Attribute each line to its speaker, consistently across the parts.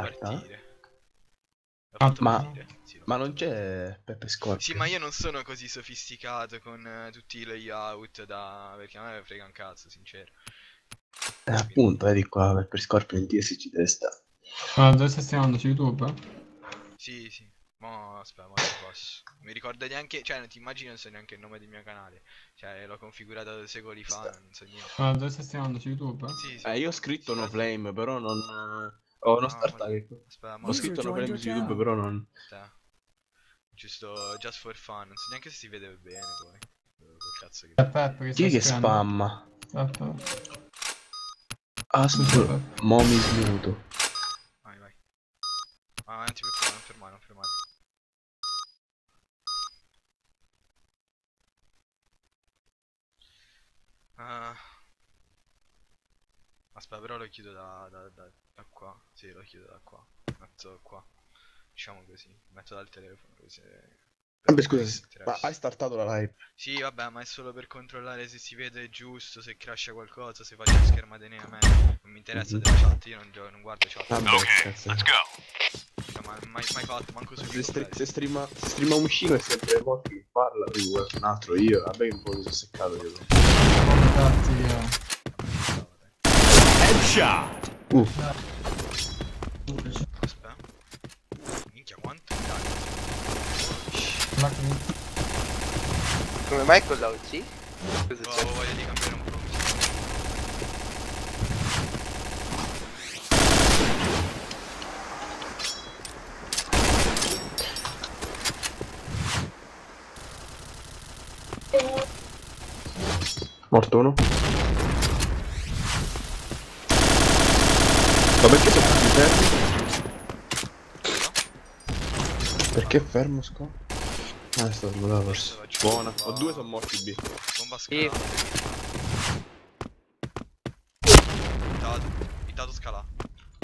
Speaker 1: L'ho
Speaker 2: Ah,
Speaker 3: ma-
Speaker 1: sì,
Speaker 3: Ma non c'è Peppe Scorpio.
Speaker 1: Sì, ma io non sono così sofisticato con eh, tutti i layout da... perché a me frega un cazzo, sincero.
Speaker 3: Eh, appunto, vedi qua Peppe Scorpio in DSC testa.
Speaker 2: Ma dove stai streamando? Su YouTube?
Speaker 1: Sì, sì. Ma aspetta, ma non posso. Non mi ricordo neanche, cioè non ti immagini non so neanche il nome del mio canale. Cioè l'ho configurato secoli fa, non so niente.
Speaker 2: Ma dove stai streamando? Su YouTube?
Speaker 1: Sì, sì.
Speaker 3: Eh, io ho scritto
Speaker 1: Sì,
Speaker 3: no
Speaker 1: sì.
Speaker 3: flame, però non... Oh, non
Speaker 1: No,
Speaker 3: startare.
Speaker 1: Aspetta, ma
Speaker 3: Ho scritto no flame su YouTube, però non...
Speaker 1: aspetta. Giusto, just for fun. Non so neanche se si vede bene poi. Cazzo che...
Speaker 2: Peppe che
Speaker 3: Chi che spamma?
Speaker 2: Aspetta.
Speaker 3: Ah, scusa. Momi smuto.
Speaker 1: Vai, vai. Ah, non ti preoccupare, non fermare, non fermare. Ah. Aspetta, però lo chiudo da, da, da, da qua. Sì, lo chiudo da qua. Metto qua. Diciamo così. Metto dal telefono così.
Speaker 3: Vabbè, scusa, ma hai startato la live?
Speaker 1: Sì, vabbè, ma è solo per controllare se si vede giusto, se crasha qualcosa, se faccio schermate nere a me. Non mi interessa
Speaker 3: Mhm.
Speaker 1: della chat, io non, gio- non guardo chat.
Speaker 3: Vabbè, cazzo.
Speaker 1: Cioè, ma mai, mai fatto, manco su
Speaker 3: Se,
Speaker 1: eh.
Speaker 3: se streama, se streama un uscino è sempre Motti che parla, lui un altro io, vabbè che un po' mi sono seccato io.
Speaker 4: Headshot.
Speaker 3: Uh,
Speaker 1: Aspetta. Minchia, quanto
Speaker 2: che-
Speaker 5: Come mai con la OC? Cosa
Speaker 1: Boh,
Speaker 5: c'è?
Speaker 1: Avevo voglia di cambiare un po'.
Speaker 3: morto uno. Ma perché sono tutti fermi? Perché fermo sco? Ah, è stato sbagliato forse. Buona. Ho due sono morti B.
Speaker 1: Bomba. Ittato. Ittato scala.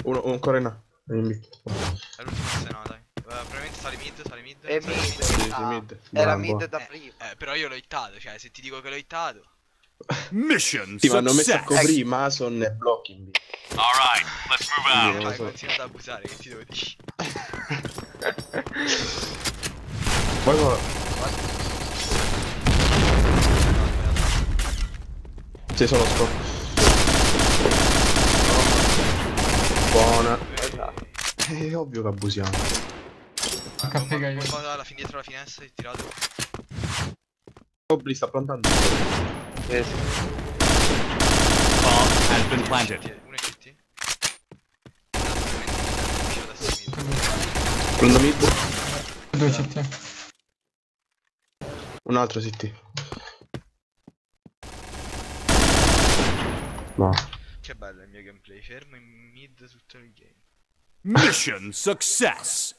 Speaker 3: Uno, uno ancora in A.
Speaker 1: È l'ultima scena, dai. Eh, probabilmente sale mid, sale mid.
Speaker 5: E
Speaker 1: sale
Speaker 5: mid. Era mid da
Speaker 1: Eh,
Speaker 5: prima.
Speaker 1: Eh, però io l'ho hittato, cioè se ti dico che l'ho hittato.
Speaker 4: Mission
Speaker 3: Sì, ma hanno messo a
Speaker 4: success.
Speaker 3: coprire Mason e Block in B.
Speaker 4: All right, let's move out.
Speaker 1: Vai,
Speaker 3: so.
Speaker 1: continua ad abusare, che ti devo dire.
Speaker 3: Poi no, Sì, sono sco. Buona.
Speaker 1: Eh,
Speaker 3: È ovvio che abusiamo.
Speaker 2: Ma caffè io-
Speaker 1: bomba alla fin dietro la finestra, hai tirato.
Speaker 3: Obli sta plantando.
Speaker 5: Eh, sì.
Speaker 4: Bomb has been planted.
Speaker 1: Uno è CT. Adesso è mid.
Speaker 3: Prendo mid.
Speaker 2: Due CT.
Speaker 3: Un altro CT. No.
Speaker 1: Che bello il mio gameplay, fermo in mid tutto il game.
Speaker 4: Mission success.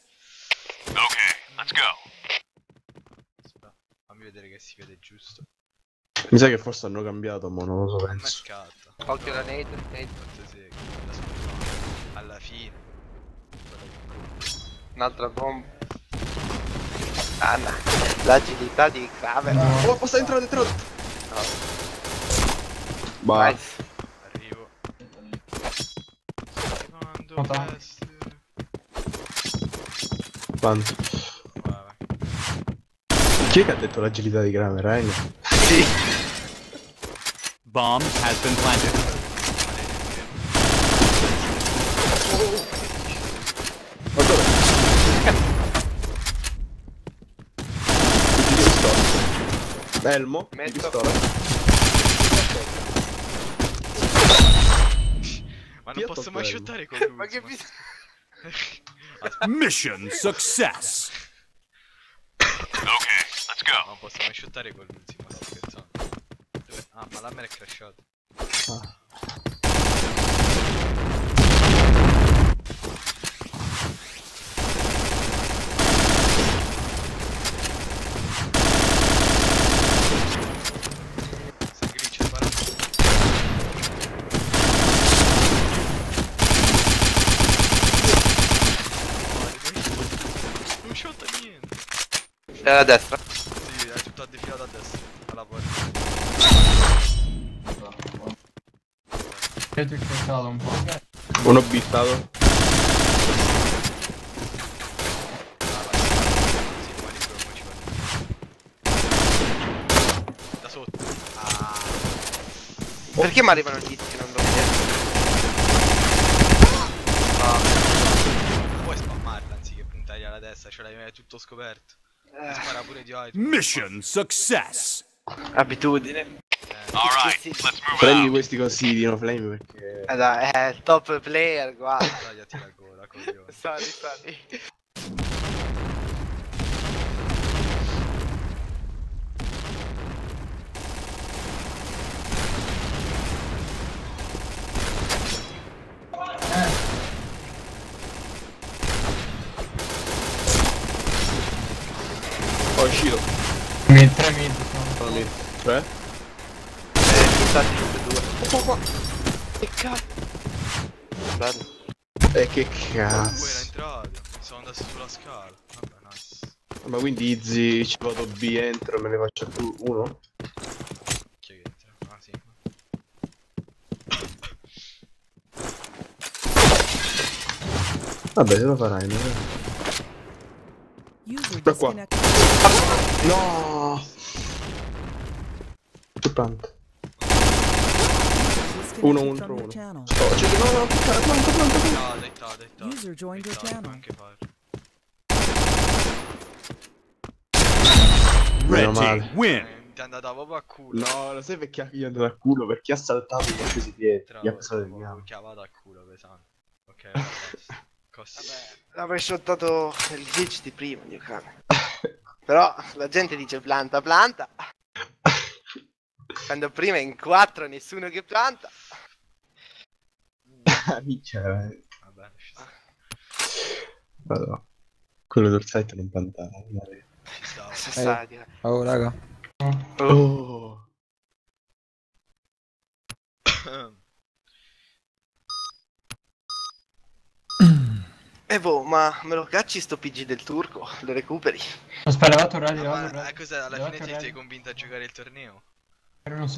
Speaker 4: Okay, let's go.
Speaker 1: Aspetta, fammi vedere che si vede giusto.
Speaker 3: Mi sa che forse hanno cambiato, ma non lo so, penso.
Speaker 1: scatta.
Speaker 5: Occhio la
Speaker 1: sei? La scusa. Alla fine.
Speaker 5: Un'altra bomba. Ah, no. L'agilità di Kraven.
Speaker 2: No.
Speaker 3: Oh, posso entrare dentro?
Speaker 5: No.
Speaker 3: Vai.
Speaker 5: Nice.
Speaker 1: Arrivo. Best.
Speaker 3: Quanto? Chi è che ha detto l'agilità di Kramer, eh?
Speaker 5: Sì.
Speaker 4: Bomb has been planted.
Speaker 3: Ma dove? Di pistola. Elmo, di pistola.
Speaker 1: Ma non
Speaker 3: ha
Speaker 1: posso
Speaker 3: tolto
Speaker 1: mai
Speaker 3: Elmo?
Speaker 1: shottare con lui.
Speaker 5: Ma che
Speaker 1: ma-
Speaker 4: Mission success. Okay, let's go.
Speaker 1: Non posso mai shottare con lui, Ah, ma l'hammer è crashato.
Speaker 3: Ah.
Speaker 1: Niente.
Speaker 5: Era a destra.
Speaker 2: Dietro il portale un po'.
Speaker 3: Uno bittato. Da sotto. Ah. Oh.
Speaker 5: Perché mi arrivano gli tizi? Non lo vedo.
Speaker 1: Ah. Puoi spammarla anziché puntargli alla destra, ce l'hai tutto scoperto.
Speaker 5: Eh.
Speaker 1: Spara pure di eh.
Speaker 4: Mission success!
Speaker 5: Abitudine.
Speaker 3: Prendi
Speaker 4: out.
Speaker 3: questi consigli di No Flame perché...
Speaker 5: Eh dai, è il top player, guarda.
Speaker 1: Tagliati la gola, coglione.
Speaker 5: sorry, sorry.
Speaker 3: Oh, è uscito.
Speaker 2: Mid, 3 mid sono.
Speaker 3: Sono lì. Cioè?
Speaker 5: Eh, sta tutte e due. Oh, qua. Che cazzo. Bello.
Speaker 3: E che
Speaker 1: Poi era
Speaker 3: cazzo.
Speaker 1: entrato. Sono andato sulla scala. Vabbè, nice.
Speaker 3: Ma quindi Izzy ci vado B entro e me ne faccio più uno?
Speaker 1: Chi è che entra? Ah, sì.
Speaker 3: Vabbè, se lo farai, no? Da qua.
Speaker 6: disconnected.
Speaker 3: No! Plant. Uno,
Speaker 6: from
Speaker 3: uno. Sto, cioè, no, no, planta, planta, planta.
Speaker 1: No, dai, dai, dai.
Speaker 6: User joined your channel.
Speaker 1: anche fare.
Speaker 3: Meno
Speaker 4: Red
Speaker 3: male.
Speaker 4: team win.
Speaker 1: Ti è andata proprio a culo.
Speaker 3: No, lo sai perché gli è andato a culo? Perché ha saltato e gli ha preso i piedi. Gli ha preso
Speaker 1: proprio
Speaker 3: gambe.
Speaker 1: chiavata a culo pesante. Ok, vabbè,
Speaker 5: avrei shottato il glitch di prima, dio cane. Però la gente dice planta, planta. Quando prima in quattro nessuno che planta.
Speaker 3: Minchia, eh.
Speaker 1: Vabbè.
Speaker 3: Vado. Quello del site non plantava.
Speaker 1: Ci
Speaker 5: dio.
Speaker 7: Oh raga,
Speaker 3: Oh.
Speaker 5: E boh, ma me lo cacci sto PG del turco? Lo recuperi?
Speaker 2: Aspetta, levato ready,
Speaker 1: Ah,
Speaker 2: levato
Speaker 1: ma eh, cos'è? Alla fine ti sei convinto a giocare il torneo?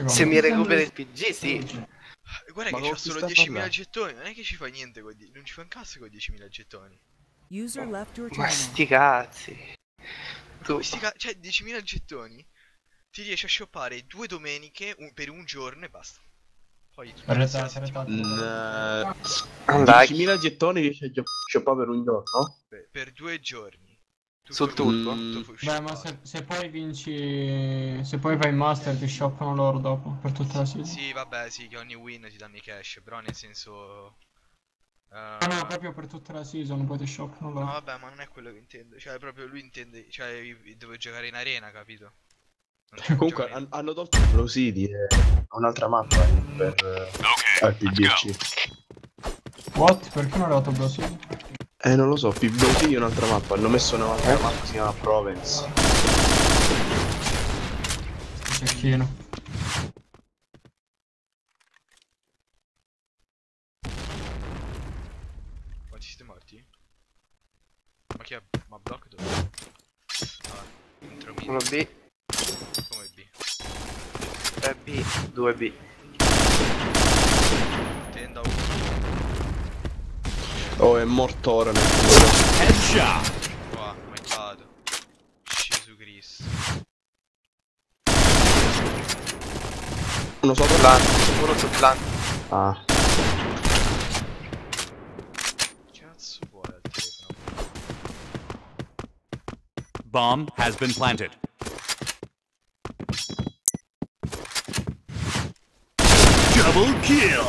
Speaker 5: Se mi recuperi il PG, sì.
Speaker 1: Eh, Guarda
Speaker 3: Ma
Speaker 1: che
Speaker 3: chi
Speaker 1: solo
Speaker 3: sta
Speaker 1: 10.000
Speaker 3: parlando?
Speaker 1: gettoni, non è che ci fa niente con non ci fa un cazzo con 10.000 gettoni.
Speaker 6: User left your
Speaker 5: Ma sti cazzi. Tu,
Speaker 1: Questi ca- cioè 10.000 gettoni ti riesci a shoppare due domeniche un- per un giorno e basta. Poi tu
Speaker 2: retta-
Speaker 3: Mm,
Speaker 5: Dai.
Speaker 3: 10.000 gettoni riesci a shoppare per un giorno?
Speaker 1: per, per due giorni.
Speaker 5: Sul
Speaker 1: tutto full
Speaker 2: Beh, ma se, se poi vinci. Se poi vai in master ti shoppano loro dopo per tutta la season.
Speaker 1: Sì, vabbè, sì, che ogni win ti danno i cash, però nel senso... eh,
Speaker 2: Ah no, proprio per tutta la season poi ti shoppano
Speaker 1: No,
Speaker 2: loro.
Speaker 1: vabbè, ma non è quello che intendo. Cioè, proprio lui intende. Cioè, io devo giocare in arena, capito? Devo
Speaker 3: Comunque
Speaker 1: in-
Speaker 3: han- hanno tolto Flow City e un'altra mappa per
Speaker 4: Okay,
Speaker 3: al
Speaker 4: let's go.
Speaker 3: PBC.
Speaker 2: What? Perché non è arrivato Brasil?
Speaker 3: Eh non lo so, più consigli un'altra mappa, hanno messo un'altra mappa, eh? mappa si chiama Provence.
Speaker 2: Cecchino.
Speaker 1: Quanti siete morti? Ma chi ha. ma block dove? Ah,
Speaker 5: Uno B.
Speaker 1: Come B?
Speaker 5: Eh,
Speaker 1: 3B, 2B.
Speaker 3: Oh, è morto ora nel tunnel.
Speaker 4: Headshot.
Speaker 1: Qua, maitato. Gesù Cristo.
Speaker 3: Uno sopra
Speaker 5: Plant, uno su plant.
Speaker 3: Ah,
Speaker 1: cazzo vuole al telefono?
Speaker 4: Bomb has been planted. Double kill.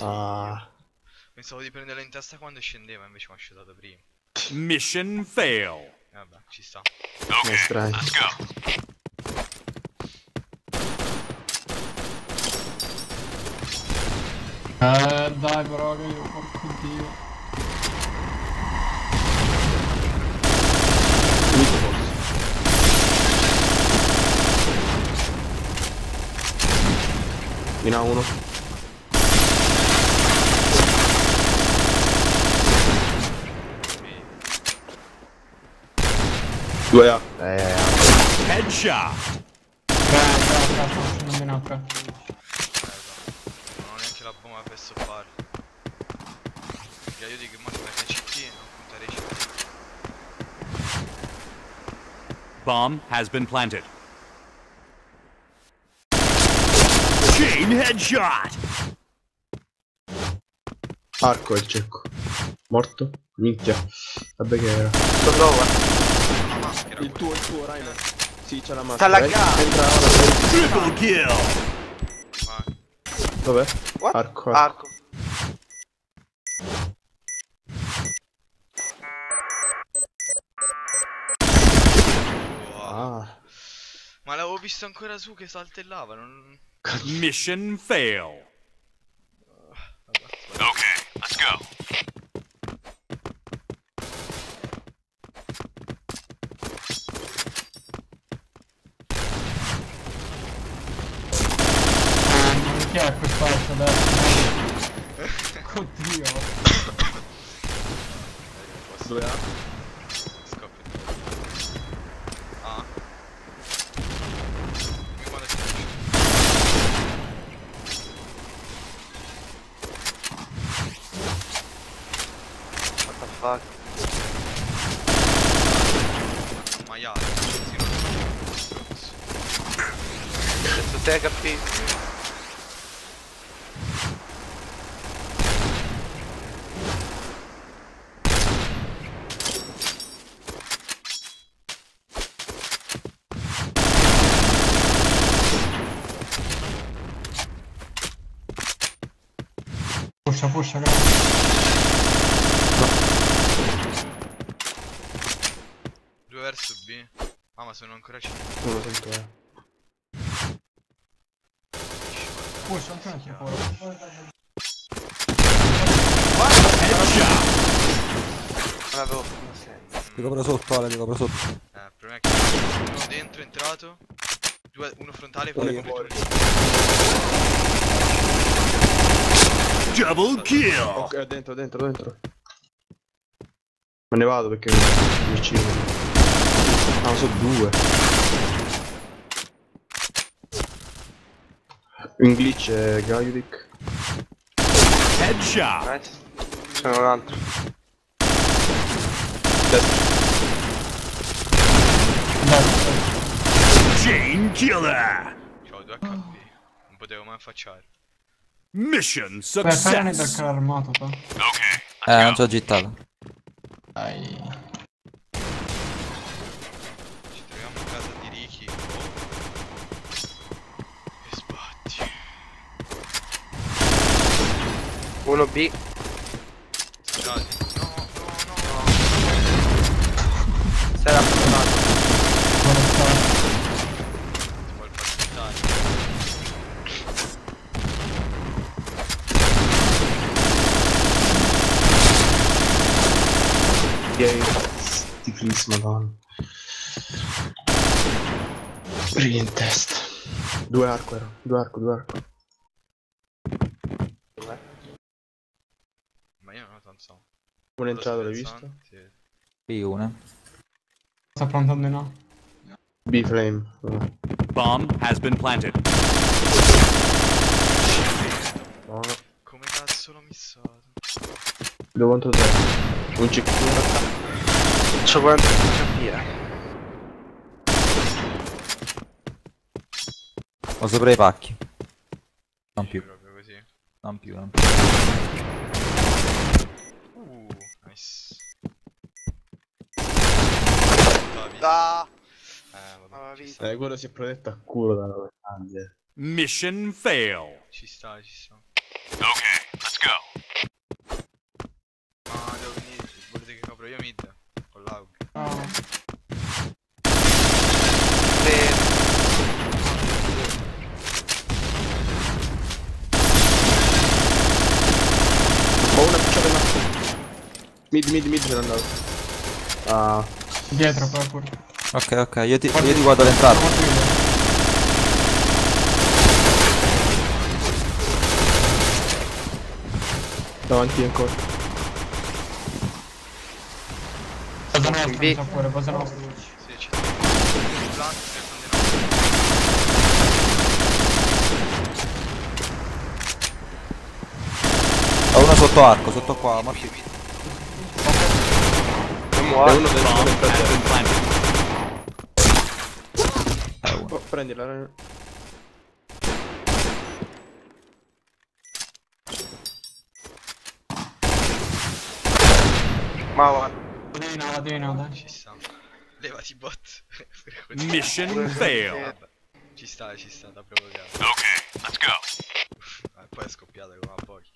Speaker 3: ah.
Speaker 1: Pensavo di prenderlo in testa quando scendeva, invece mi ha shootato prima.
Speaker 4: Mission fail.
Speaker 1: Vabbè, ci sta.
Speaker 3: Try.
Speaker 4: let's go.
Speaker 2: Eh dai però che io porco dio.
Speaker 3: Ha uno. Due A. Eh,
Speaker 4: Headshot.
Speaker 2: Non ho tre.
Speaker 1: Non ho neanche la bomba per stoppare. Perché io dico che ti mette CT e non puntare CT.
Speaker 4: Bomb has been planted. Chain headshot.
Speaker 3: Arco è il cieco. Morto? Minchia. Vabbè che era.
Speaker 5: Sto lower.
Speaker 1: Maschera.
Speaker 3: Il tuo, il tuo, Rainer. Sì, c'è la
Speaker 5: Sta
Speaker 3: maschera. Entra ora.
Speaker 4: Triple kill.
Speaker 3: Dov'è?
Speaker 5: What?
Speaker 3: Arco, arco. Ah.
Speaker 1: Ma l'avevo visto ancora su che saltellava, non...
Speaker 4: Mission fail. Okay, let's go.
Speaker 2: Chi è quest'altro adesso? Oddio.
Speaker 3: Dove ha?
Speaker 1: Scoppia. Ah. Dimmi quando si finisce.
Speaker 5: What the fuck?
Speaker 1: Un maiale. Sì, non stronzo.
Speaker 5: Adesso te capisci?
Speaker 2: Pusha, pusha, grazie.
Speaker 1: Due verso B. Ah, ma sono ancora 5.
Speaker 3: Non lo sento, eh.
Speaker 2: Pusha, anche un sicuro.
Speaker 4: Headshot.
Speaker 5: Non avevo più senso.
Speaker 7: Ti copro sotto, Ale, ti copro sotto.
Speaker 1: Eh, il problema è che uno dentro è entrato. Due, uno frontale e
Speaker 3: Uno
Speaker 1: poi
Speaker 3: fuori.
Speaker 4: Double kill.
Speaker 3: Ok, è dentro, dentro, dentro. Me ne vado perché mi vicino. Ah, sono due. In glitch è Gajudik.
Speaker 4: Headshot.
Speaker 5: Nice. Ce n'è un altro.
Speaker 2: Destra.
Speaker 4: Chain killer.
Speaker 1: C'ho due HP. Non potevo mai affacciare.
Speaker 4: Mission
Speaker 2: Beh, fai un
Speaker 4: success.
Speaker 2: carro armato, to.
Speaker 4: Okay.
Speaker 7: Eh, non ci ho gittato.
Speaker 2: Dai.
Speaker 5: 1 B.
Speaker 1: No, no, no. Sarà Non
Speaker 3: Yay. Sti Chris, madonna. Ring test. Due arco era. Due arco, due arco.
Speaker 1: Ma io non tanto so.
Speaker 3: Entrato, l'hai
Speaker 1: pensando, Sì.
Speaker 7: P1.
Speaker 2: Sta affrontando in A.
Speaker 3: B-Flame. No.
Speaker 4: Bomb has been planted.
Speaker 3: no.
Speaker 1: Come cazzo l'ho missato?
Speaker 3: Due contro tre. Un cecchino.
Speaker 5: C'ho 40 HP. eh.
Speaker 7: Ho sopra i pacchi. Non più,
Speaker 1: Proprio così.
Speaker 7: non più, non più.
Speaker 1: Uh, nice. Davi.
Speaker 5: Da.
Speaker 1: Eh, vabbè, ci sta,
Speaker 3: Eh, quello si è protetto a culo dalla grande.
Speaker 4: Mission fail.
Speaker 1: ci sta, ci sta.
Speaker 4: Okay, let's go.
Speaker 1: Ma devo venire, volete che copro io mid? Con l'AUG.
Speaker 2: No.
Speaker 3: Ho una picciata in là. Mid, mid, mid se n'è andato. Ah,
Speaker 2: Dietro poi pure.
Speaker 7: Ok, ok, io ti, io ti guardo l'entrata.
Speaker 2: Guarda io.
Speaker 3: davanti ancora.
Speaker 2: Cosa nostra,
Speaker 5: B.
Speaker 2: mi sa pure, cosa nostra.
Speaker 1: Sì, prenderò.
Speaker 7: Ho uno sotto arco, sotto qua, ma
Speaker 5: muore.
Speaker 3: È
Speaker 4: uno del
Speaker 7: fratello. Ah,
Speaker 3: oh, prendila.
Speaker 5: Ma guarda.
Speaker 2: Devi no, devi no, dai.
Speaker 1: Ci sta. Levati bot.
Speaker 4: Mission
Speaker 1: fail. Ci sta, ci sta, da provocare.
Speaker 4: Ok, let's go.
Speaker 1: Ah, poi è scoppiata come a pochi.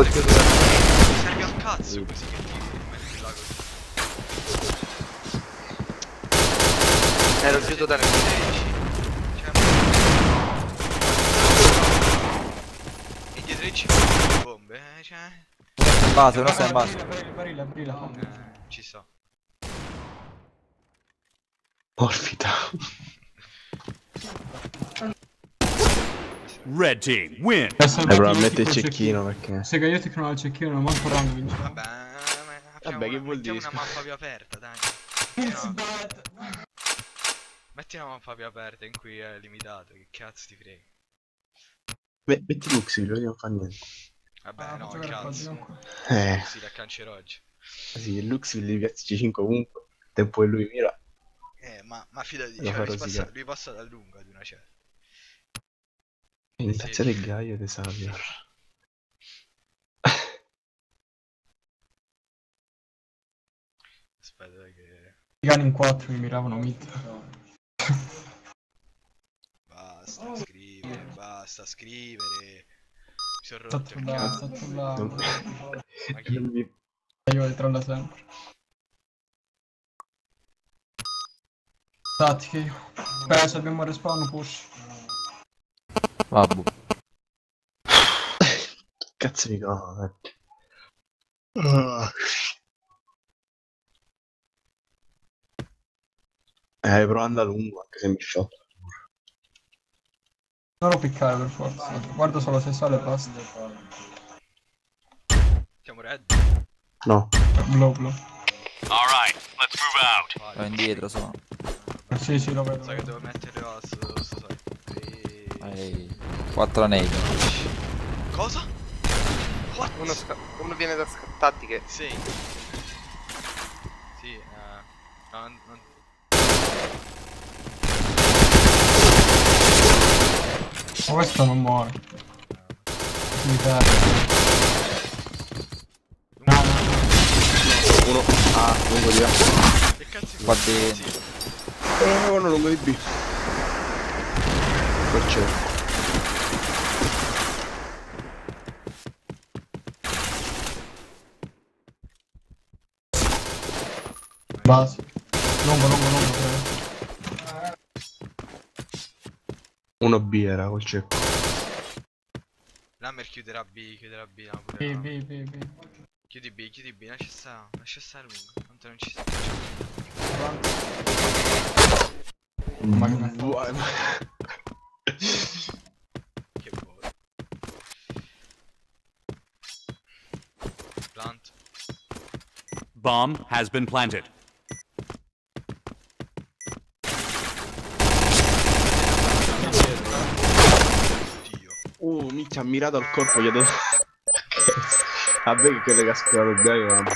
Speaker 5: Sto chiuso
Speaker 1: Serve al cazzo così che ti metti là così.
Speaker 5: Ero chiuso da
Speaker 1: 16. Cioè, E dietro di 5 bombe, eh, cioè...
Speaker 7: In base, uno sta in base.
Speaker 2: Barile, barile, barile.
Speaker 1: Eh, ci sta.
Speaker 3: Porfita.
Speaker 4: Red team win.
Speaker 2: Adesso
Speaker 3: Eh, probabilmente il cecchino perché...
Speaker 2: Se io ti crono il cecchino, non manco random vince.
Speaker 1: Vabbè, ma apriamo
Speaker 3: Vabbè, che vuol
Speaker 1: mettiamo
Speaker 3: dire?
Speaker 1: una mappa più aperta, dai. No, metti una mappa più aperta in cui è limitato, che cazzo ti frega.
Speaker 3: Beh, metti Luxi, lui non fa niente.
Speaker 1: Vabbè,
Speaker 2: Ah,
Speaker 1: no, cazzo.
Speaker 3: Eh,
Speaker 1: Si da canceroggi.
Speaker 3: sì, il Luxi li piazzi 5 ovunque. Il tempo che lui mira.
Speaker 1: Eh, ma, ma fidati,
Speaker 3: Lo
Speaker 1: cioè, lui, passa, lui passa da lungo ad una certa.
Speaker 3: Iniziare il Gaio di Savio.
Speaker 1: Aspetta dai, che...
Speaker 2: I cani in 4 mi miravano mid.
Speaker 1: Basta scrivere, basta scrivere. Mi sono rotto il cazzo.
Speaker 3: Non-
Speaker 1: Ma chi?
Speaker 3: mi-
Speaker 2: Io trolla sempre. Tattica io. Beh, se abbiamo respawn push.
Speaker 7: Vabbè.
Speaker 3: Cazzo di cosa? Eh, però anda lungo, anche se mi shot.
Speaker 2: Non lo piccare per forza. Guarda solo se sale e basta.
Speaker 1: Siamo red.
Speaker 3: No.
Speaker 2: Blow blow.
Speaker 4: All right, let's move out.
Speaker 1: Vai.
Speaker 7: Sono indietro, sono.
Speaker 2: Sì, sì, lo vedo.
Speaker 1: Sai che devo mettere a sto. E...
Speaker 7: Ehi. 4 nade.
Speaker 1: Cosa? What?
Speaker 5: Uno, uno viene da sca- tattiche.
Speaker 1: Sì. Sì, eh... No, non... non-
Speaker 2: Ma questo non muore. Mi perde. No, no, no.
Speaker 3: Uno. Ah, lungo di là.
Speaker 1: Che cazzo
Speaker 7: Qua
Speaker 1: Sì.
Speaker 7: dentro.
Speaker 3: Eh, uno lungo di B. Poi c'è.
Speaker 2: Base. Lungo, lungo, lungo. credo.
Speaker 3: Uno B era col cecco.
Speaker 1: L'Hammer chiuderà B, chiuderà B, no,
Speaker 2: B,
Speaker 1: no.
Speaker 2: B, B, B.
Speaker 1: Chiudi B, chiudi B, lascia stare, lascia stare lungo. Tanto non ci sta.
Speaker 2: Ma che me-
Speaker 3: Buono.
Speaker 1: Plant.
Speaker 4: Bomb has been planted.
Speaker 3: Uh, minchia, ha mirato al corpo, gli ha dato... Vabbè che quello che ha sparato il Gaio, mamma.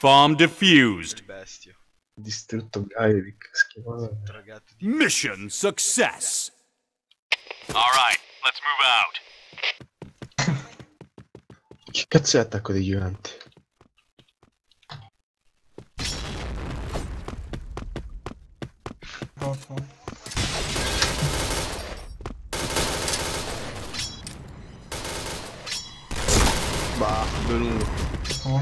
Speaker 4: Bomb defused.
Speaker 1: Il bestio.
Speaker 3: Distrutto Gaio, che schifo.
Speaker 4: Mission success. All right, let's move out.
Speaker 3: Che cazzo è attacco dei giganti?
Speaker 2: Forza.
Speaker 3: Bah, due lungo.
Speaker 2: Oh.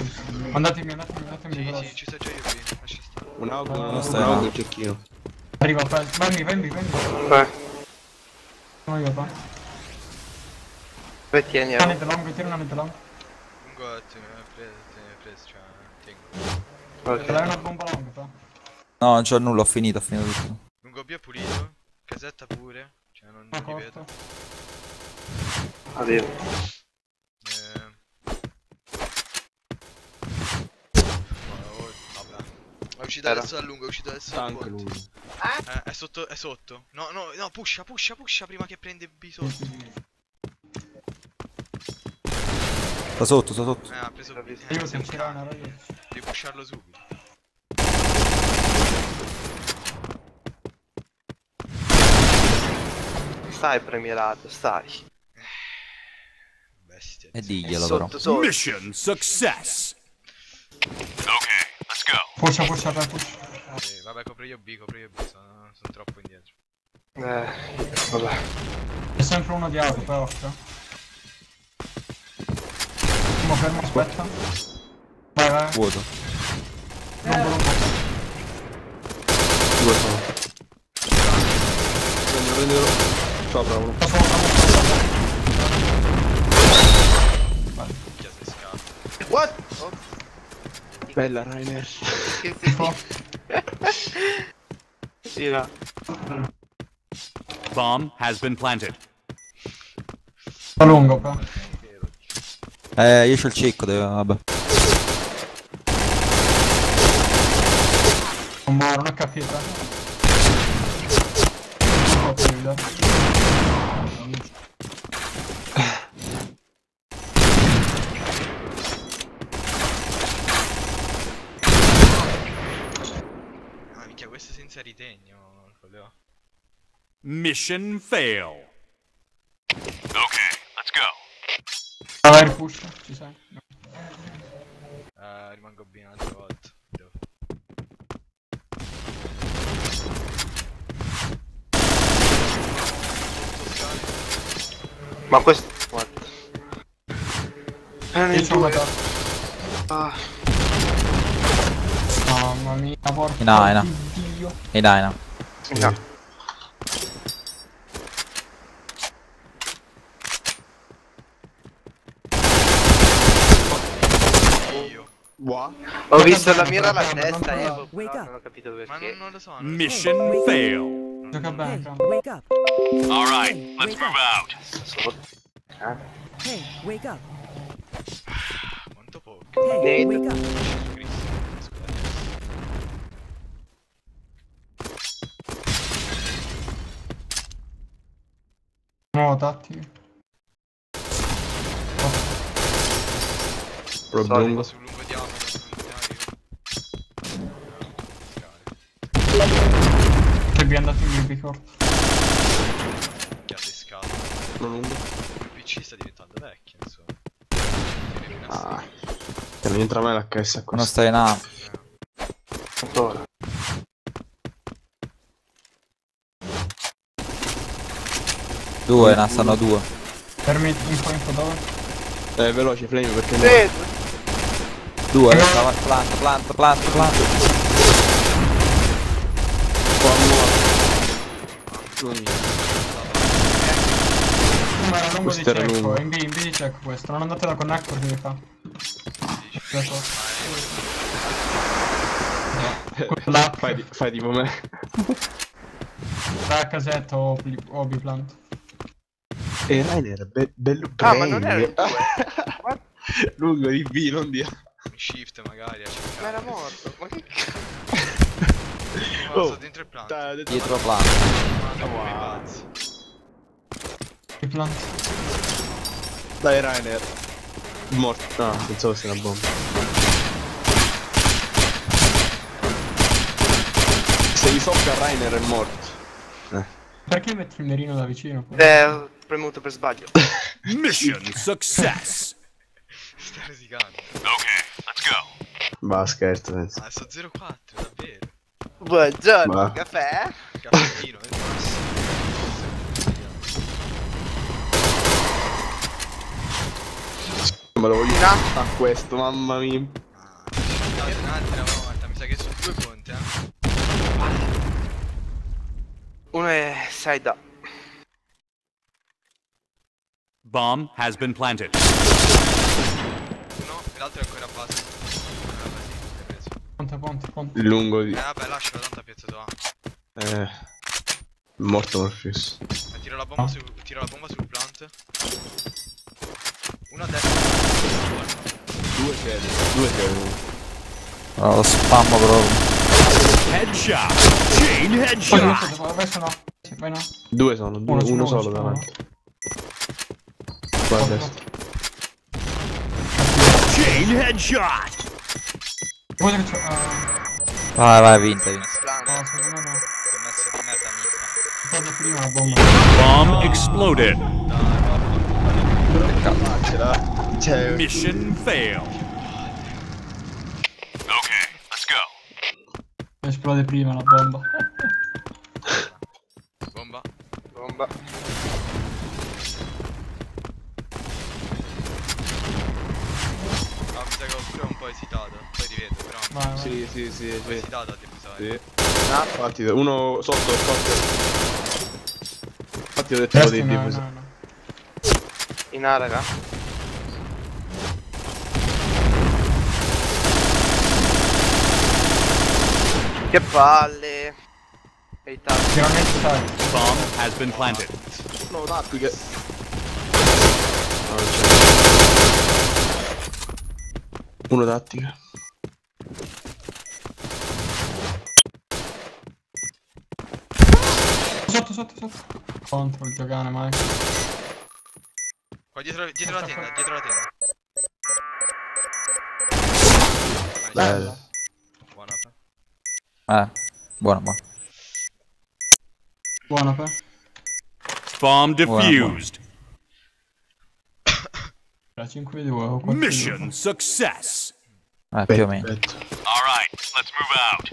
Speaker 2: Andatemi, andatemi, andatemi
Speaker 1: Sì,
Speaker 2: veloci.
Speaker 1: sì, ci sto già io B, lascia stare.
Speaker 3: Un auto,
Speaker 2: Non
Speaker 3: un
Speaker 7: stai
Speaker 3: cecchino.
Speaker 2: Arriva, fai- Venmi, venmi, venmi.
Speaker 5: Vai.
Speaker 2: Sono io qua.
Speaker 5: Dove tieni?
Speaker 2: Una
Speaker 5: eh?
Speaker 2: net long, tira una net long.
Speaker 1: Lungo, te ne ho preso, te ne ho preso, cioè, tengo.
Speaker 2: Una bomba long.
Speaker 7: No, non c'ho nulla, ho finito, ho finito tutto.
Speaker 1: Lungo B è pulito, casetta pure, cioè non,
Speaker 2: Una
Speaker 1: non li vedo.
Speaker 5: Addio.
Speaker 1: È uscito
Speaker 5: Era.
Speaker 1: adesso da lungo, è uscito adesso ponte.
Speaker 3: lungo.
Speaker 1: Eh, è sotto, è sotto. No, no, no, pusha, pusha, pusha prima che prende B sotto.
Speaker 7: Sta sotto, sta sotto.
Speaker 1: Eh, ha preso B. Eh,
Speaker 2: Io
Speaker 1: cane.
Speaker 2: una ragione.
Speaker 1: Devi pusharlo subito.
Speaker 5: Stai premierato, stai.
Speaker 1: Bestia.
Speaker 7: E diglielo però.
Speaker 4: Mission success.
Speaker 2: Puccia, puccia, vai, puccia.
Speaker 1: Eh, vabbè, copro io B, copro io B, sono, sono troppo indietro.
Speaker 5: Eh, vabbè.
Speaker 2: C'è sempre uno di auto, poi occhio. Uno fermo, aspetta. Vai, vai.
Speaker 7: Vuoto.
Speaker 2: Lungo, lungo.
Speaker 3: Due sono. Prendilo, prendilo.
Speaker 2: Sta sopra, uno.
Speaker 1: Minchia, sei scappa.
Speaker 5: What? Oh,
Speaker 3: Bella Rainer.
Speaker 5: che
Speaker 2: Schifo.
Speaker 5: Sì, no.
Speaker 4: Bomb has been planted.
Speaker 2: Sta lungo, però.
Speaker 7: Eh, io c'ho il cicco, deve... vabbè.
Speaker 2: Non è capito. Non posso vedere.
Speaker 1: Ah, minchia, questo senza ritegno, quello.
Speaker 4: Mission fail. Okay, let's go.
Speaker 2: Vai, vai, ripush. Ci sei. No.
Speaker 1: Eh, rimango B un'altra volta. Devo-
Speaker 5: Ma questo... What? Erano
Speaker 2: Io
Speaker 5: in due. Ah,
Speaker 2: Mamma mia, porca
Speaker 7: In A, in A.
Speaker 2: di Dio.
Speaker 7: E dai, no.
Speaker 5: no.
Speaker 1: Io.
Speaker 5: Ho visto la
Speaker 2: bene,
Speaker 5: mira alla testa
Speaker 2: non
Speaker 5: e però
Speaker 6: Wake up.
Speaker 5: non ho capito
Speaker 1: Ma
Speaker 5: perché.
Speaker 1: non, non lo so. Non lo so.
Speaker 4: Mission fail.
Speaker 2: Gioca bene,
Speaker 6: Hey,
Speaker 2: cram.
Speaker 6: wake up.
Speaker 4: All right, let's move out.
Speaker 5: Sotto. Ah.
Speaker 6: Hey, wake up.
Speaker 1: Quanto poco.
Speaker 6: Hey, wake up.
Speaker 1: Cristo. Scusate.
Speaker 2: Nuovo tattico.
Speaker 5: Sorry.
Speaker 3: lungo.
Speaker 1: Sul lungo di Amo, sul lungo di
Speaker 2: È andato in
Speaker 1: sei scalo.
Speaker 3: Uno lungo.
Speaker 1: Il PC sta diventando vecchio, insomma.
Speaker 3: Ah. Che non entra mai la KS a
Speaker 7: Non
Speaker 3: questo.
Speaker 7: stai in A.
Speaker 5: Ancora.
Speaker 7: Due, ne stanno due.
Speaker 2: Fermi info info dove?
Speaker 3: Eh, veloce, flame perché no.
Speaker 5: Vedo.
Speaker 7: Due, planta, planta, planta, planta.
Speaker 3: Qua muore. Lungo.
Speaker 2: No, era lungo di
Speaker 3: Questo era
Speaker 2: cecco.
Speaker 3: lungo.
Speaker 2: In B, in B di cecco questo. Non andate da connector che vi fa. Là.
Speaker 3: fai, di- fai tipo me.
Speaker 2: Vai a casetta o, pli- o plant.
Speaker 3: E Rainer, be- bello
Speaker 5: Ah, ma non era due.
Speaker 3: Lungo di B, non di A.
Speaker 1: Shift magari a cercare.
Speaker 5: Ma era morto. Ma che cazzo?
Speaker 1: Oh,
Speaker 3: Oh,
Speaker 1: sto dentro il plant.
Speaker 3: Dai, ho detto-
Speaker 7: Dietro planta.
Speaker 1: Manda come i pazzi.
Speaker 2: B plant.
Speaker 3: Dai Rainer. Morto. No, pensavo fosse una bomba. Se gli soffa Rainer è morto. Eh.
Speaker 2: Perché metti il nerino da vicino? poi?
Speaker 5: Eh, ho premuto per sbaglio.
Speaker 4: Mission success.
Speaker 1: Sta risicando.
Speaker 4: Okay, let's go.
Speaker 3: Va, scherzo, penso.
Speaker 1: Ah, sto 0-4, davvero.
Speaker 5: Buongiorno,
Speaker 3: Ma-
Speaker 5: caffè?
Speaker 1: Caffettino, è il massimo.
Speaker 3: Ma lo voglio a questo, mamma mia.
Speaker 1: Ah, dai, un'altra volta. Mi sa che sono due ponti, eh.
Speaker 5: Uno è side up.
Speaker 4: Bomb has been planted.
Speaker 1: Uno, e l'altro è ancora a base. Ah, vabbè, sì, l'hai preso.
Speaker 2: Ponte, ponte, ponte.
Speaker 3: Il lungo
Speaker 1: Eh,
Speaker 3: di...
Speaker 1: vabbè, lascialo, tanto ha piazzato A.
Speaker 3: Eh... Morto Morpheus.
Speaker 1: Eh, tiro la bomba, su, tiro la bomba sul plant. Uno a destra.
Speaker 3: Due chiede. Due chiede.
Speaker 7: Allora, lo spammo proprio.
Speaker 4: Headshot. Chain
Speaker 2: Poi
Speaker 4: headshot.
Speaker 2: adesso, adesso no. Sì, poi no.
Speaker 3: Due sono, due,
Speaker 2: Uno,
Speaker 3: uno,
Speaker 2: uno,
Speaker 3: solo davanti. Qua a destra.
Speaker 4: Chain headshot.
Speaker 2: Guarda che c'è... Ah,
Speaker 7: Vai, vai, vinta, vinta.
Speaker 5: Planta.
Speaker 2: no, secondo me no.
Speaker 1: Commesso di merda micca.
Speaker 2: Cosa prima la bomba.
Speaker 4: Bomb exploded.
Speaker 3: Faccela. Cioè,
Speaker 4: Mission failed. Okay, let's go.
Speaker 2: Esplode prima la bomba.
Speaker 1: Bomba.
Speaker 3: Sì, sì, sì,
Speaker 1: Ho esitato a deposare.
Speaker 3: sì.
Speaker 5: Ah,
Speaker 3: Infatti, uno sotto, sotto. Infatti ho detto di
Speaker 2: no,
Speaker 3: più.
Speaker 2: no, no.
Speaker 5: in A, raga. Che palle. Ehi,
Speaker 2: side.
Speaker 4: Bomb has been planted.
Speaker 3: No, tattiche. No, non c'è. Uno tattica.
Speaker 2: Sotto, sotto. Contro il giocane, mai.
Speaker 1: Qua dietro, dietro la tenda, dietro la tenda.
Speaker 3: Bello.
Speaker 1: Buona.
Speaker 7: Eh. Buono
Speaker 2: per.
Speaker 4: Bomb
Speaker 7: Buona, buona.
Speaker 4: defused.
Speaker 2: Era 5 2 o 4
Speaker 4: Mission success.
Speaker 7: Eh, più o meno.
Speaker 3: Perfetto.
Speaker 4: All right, let's move out.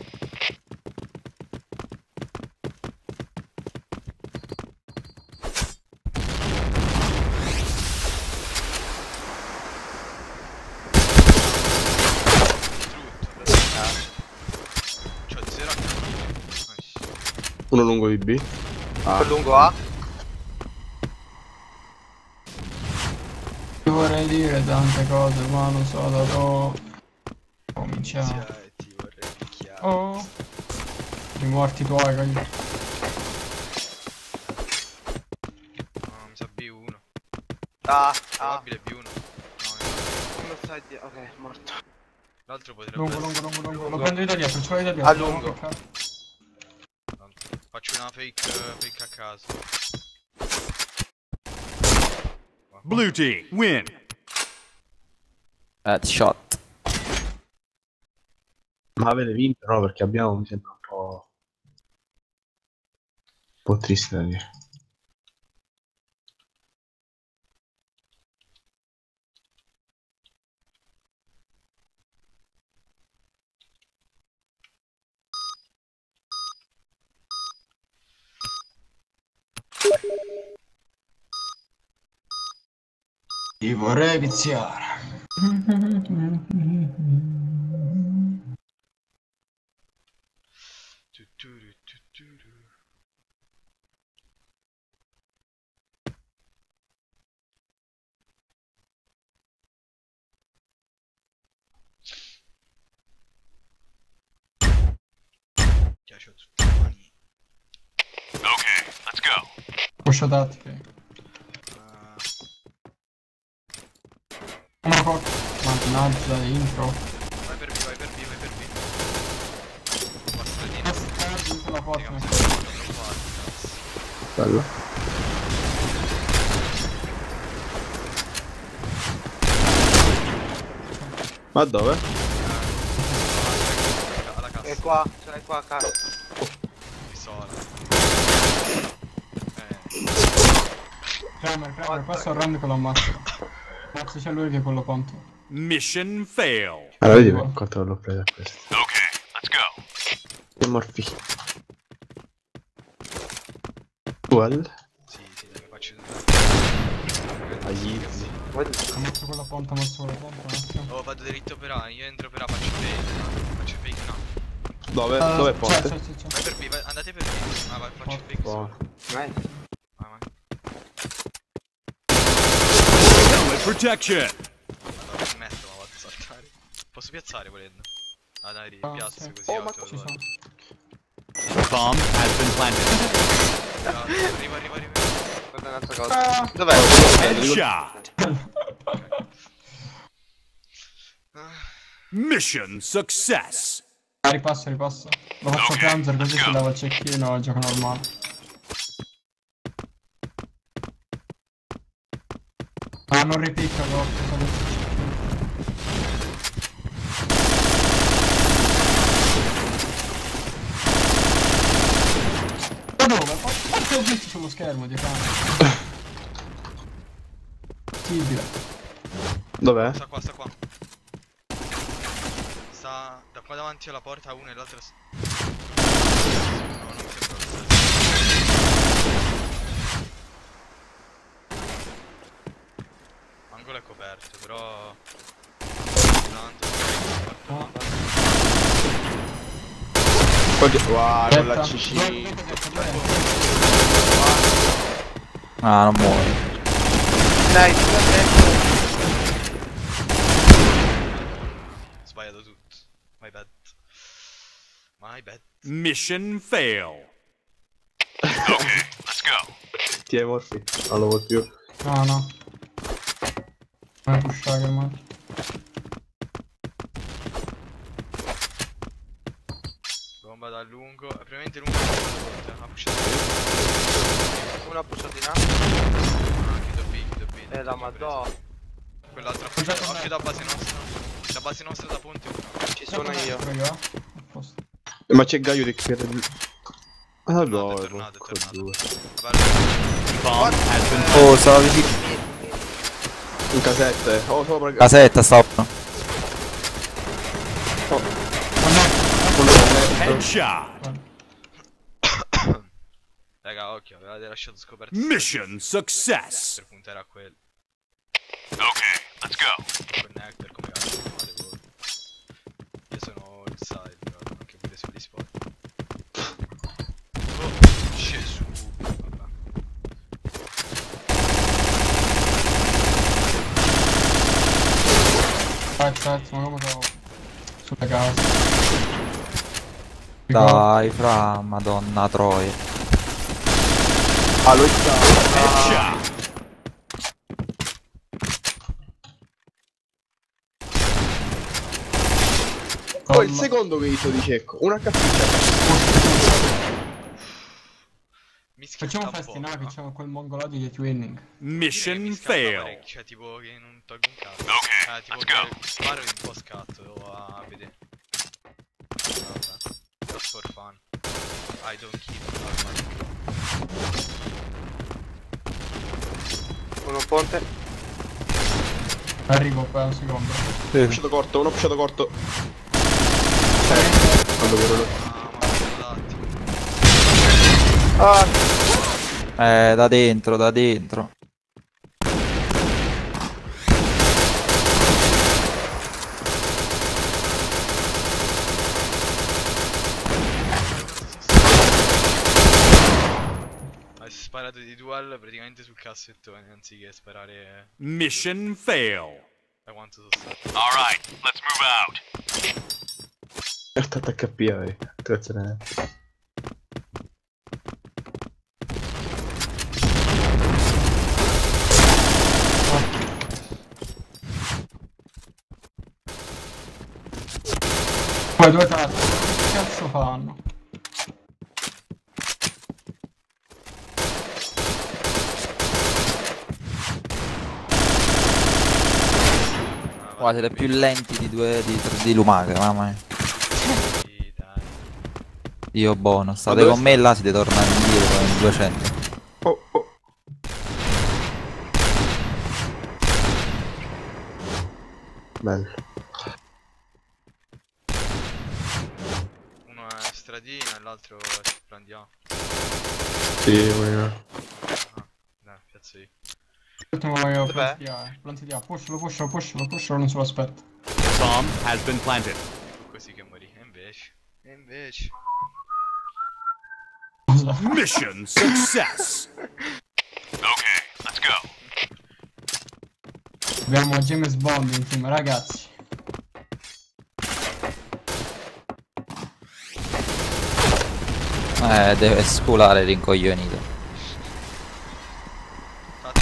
Speaker 1: C'ho zero HP.
Speaker 3: Uno lungo di B. Ah,
Speaker 5: lungo A.
Speaker 2: Io vorrei dire tante cose, ma non so da dove. Cominciamo.
Speaker 1: Cioè, ti vorrei picchiare.
Speaker 2: Oh. I morti tuoi, coglioni.
Speaker 1: No, mi sa B1.
Speaker 5: A. A.
Speaker 1: Probabile B1. No, eh.
Speaker 5: Uno sta di... Ok, morto.
Speaker 1: l'altro potrebbe
Speaker 2: Lungo,
Speaker 1: essere.
Speaker 2: lungo, lungo, lungo. Lo prendo io da dietro, ce l'ho da dietro.
Speaker 5: A lungo.
Speaker 1: Faccio una fake, fake a caso.
Speaker 4: Blue team win.
Speaker 7: Headshot.
Speaker 3: ma avete vinto no? Perché abbiamo, mi sembra un po'... Un po' triste da dire.
Speaker 2: Ti vorrei viziare.
Speaker 1: Tuturu, tuturu. Piace a tutti i mani.
Speaker 4: Okay, let's go.
Speaker 2: Pusho tattiche.
Speaker 1: Ah,
Speaker 2: Una cosa. Mannaggia, intro.
Speaker 1: vai per B, vai per B, vai per B. Bastardino.
Speaker 2: Bastard, dentro la porta.
Speaker 1: cazzo.
Speaker 3: Bello. Ma dove?
Speaker 1: Cassa.
Speaker 5: È qua. Ce l'hai qua a casa.
Speaker 1: Pistola. Eh,
Speaker 2: Kramer, Kramer, passa il round con l'ammazzo. Mazzo c'è lui che con lo conto.
Speaker 4: Mission failed.
Speaker 3: Allora, vedi per quanto l'ho preso a questo.
Speaker 4: Okay, let's go.
Speaker 3: Che morfi. Well,
Speaker 1: sì, sì, dai, faccio
Speaker 3: agli
Speaker 2: Ammazzo con la ponta, ammazzo con la ponta.
Speaker 1: Oh, vado dritto per A, io entro per A, faccio fake. no, Faccio fake, no.
Speaker 3: Dove?
Speaker 2: Eh,
Speaker 3: Dove è
Speaker 2: c'è,
Speaker 3: Ponte?
Speaker 2: c'è, c'è, c'è.
Speaker 1: Vai per B, vai- andate per B. Ah, vai, faccio fake. sì.
Speaker 3: Buono.
Speaker 5: Vai.
Speaker 1: Vai, vai.
Speaker 4: Protection.
Speaker 1: Allora, smetto, ma vado a saltare. Posso piazzare volendo? Ah, dai,
Speaker 2: Ah,
Speaker 1: piazzo
Speaker 2: sì.
Speaker 1: così.
Speaker 2: Oh, ma ci sono.
Speaker 4: Bomb has been planted.
Speaker 1: Ah, Arriva, arriva, arriva.
Speaker 5: Guarda un'altra cosa. Dov'è?
Speaker 4: Headshot.
Speaker 1: Ah,
Speaker 4: Mission success.
Speaker 2: Ah, ripassa, ripassa. Lo faccio
Speaker 4: Ok,
Speaker 2: Panzer così si
Speaker 4: go.
Speaker 2: leva il cecchino e gioca normale. Ah, non ripiccano, sono Ma dove? Quanti ho visto sullo schermo di cane? Possibile.
Speaker 3: Dov'è?
Speaker 1: Sta qua, sta qua. Sta da qua davanti alla porta uno e l'altro. L'angolo è coperto, però. Tanto.
Speaker 3: Oddio, Wow, con la
Speaker 2: Aspetta.
Speaker 3: CC.
Speaker 2: Dove- dove- dove- dove?
Speaker 7: Ah, non muore.
Speaker 5: Dai, te.
Speaker 1: Sbagliato tutto. My bad. My bad.
Speaker 4: Mission fail.
Speaker 3: Ti è morfi? Non lo vuoi più.
Speaker 2: No, no. Non è pushare ormai.
Speaker 1: Bomba da lungo. eh, Probabilmente lungo. Ha pushato.
Speaker 5: Uno ha pushato in A.
Speaker 1: Ah, chiudo B, chiudo B.
Speaker 5: Eh, la madonna.
Speaker 1: Quell'altro ha? Occhio da base nostra. Da base nostra da ponte uno.
Speaker 5: Ci sono io.
Speaker 2: Sono io, eh. A posto.
Speaker 3: Ma c'è Gaio che chiede
Speaker 1: è tornato, è tornato.
Speaker 4: been
Speaker 7: Oh, stava vicino.
Speaker 3: In casette. Oh, sopra...
Speaker 7: Casetta, stop.
Speaker 4: headshot.
Speaker 1: Raga, occhio, avevate lasciato scoperto.
Speaker 4: Mission success.
Speaker 1: Per puntare a quello.
Speaker 4: Okay, let's go.
Speaker 1: Connector, come cazzo si chiamate voi. Io sono il side, però anche pure sugli spot. Oh, Gesù. Vabbè.
Speaker 2: Trovo? Sulla casa.
Speaker 7: Dai, fra, madonna troia.
Speaker 3: Ah, lui sta...
Speaker 4: Headshot.
Speaker 3: Oh, il secondo che di cecco. Una cappiccia.
Speaker 1: Mi
Speaker 2: Facciamo
Speaker 1: po',
Speaker 2: no? Che c'è quel mongolo di twinning.
Speaker 4: Mission fail.
Speaker 1: Cioè, tipo che non tolgo un cazzo. Eh, tipo
Speaker 4: let's
Speaker 1: che
Speaker 4: go.
Speaker 1: sparo e un po' scatto a vedere. Vabbè. Just for fun. I don't keep armor.
Speaker 5: Uno ponte.
Speaker 2: Arrivo per un secondo.
Speaker 3: Uno pushato corto, uno pushato corto. Lui.
Speaker 1: Ah.
Speaker 5: Ah,
Speaker 7: Eh, da dentro, da dentro.
Speaker 1: Hai sparato di dual praticamente sul cassettone anziché sparare
Speaker 4: Mission fail.
Speaker 1: da quanto sono stato.
Speaker 4: All right, let's move out.
Speaker 3: 80 HP avevi. Grazie bene.
Speaker 2: Poi due tratti. Che cazzo fanno?
Speaker 7: Qua siete più lenti di due di, di lumache, mamma mia.
Speaker 1: Sì, dai.
Speaker 7: Io buono, state
Speaker 3: dove
Speaker 7: con me là siete tornati indietro in 200.
Speaker 3: Oh, oh. Bello.
Speaker 1: Uno è stradina e l'altro è prendiamo.
Speaker 3: Sì, voglio-
Speaker 1: Ah, dai, piazza io.
Speaker 2: Ultimo io planti A. Planti di A. Pushalo, pushalo, pushalo, pushalo, non se lo aspetta.
Speaker 4: Bomb has been planted.
Speaker 1: Così che morì. E invece. E invece.
Speaker 4: Mission success. Okay, let's go.
Speaker 2: Abbiamo James Bond in team, ragazzi.
Speaker 7: Eh, deve sculare rincoglionito.
Speaker 1: Fate.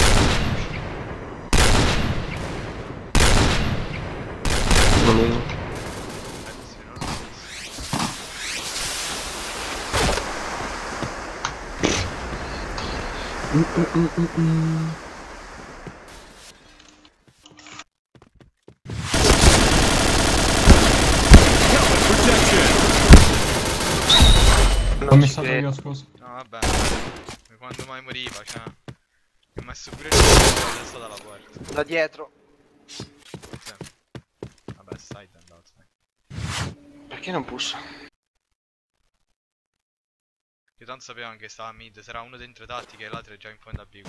Speaker 3: Uno lungo.
Speaker 1: Eh, sì, non l'ho visto.
Speaker 2: L'ho
Speaker 5: ci
Speaker 2: messo
Speaker 5: credo.
Speaker 2: io, scusa.
Speaker 1: No, vabbè. Quando mai moriva, cioè. Mi ha messo pure il testa dalla porta.
Speaker 5: Da dietro.
Speaker 1: Sì. Vabbè, side è andato. dai.
Speaker 5: Perché non push?
Speaker 1: Io tanto sapevo che stava a mid, sarà uno dentro tattiche e l'altro è già in fondo a B.